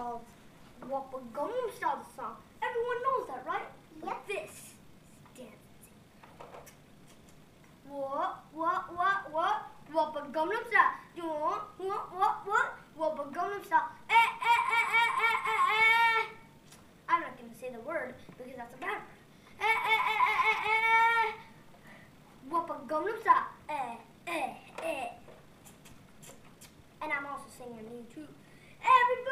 Whoppa Gangnam Style song. Everyone knows that, right? Yep. This dance. What? What? What? What? Whoppa Gangnam Style. You want? What? What? What? Whoppa Gangnam Style. Eh, eh, eh, eh, eh, eh, eh. I'm not gonna say the word because that's a bad word. Eh, eh, eh, eh, eh, eh. Whoppa Gangnam Style. Eh, eh, eh. And I'm also singing on YouTube. Everybody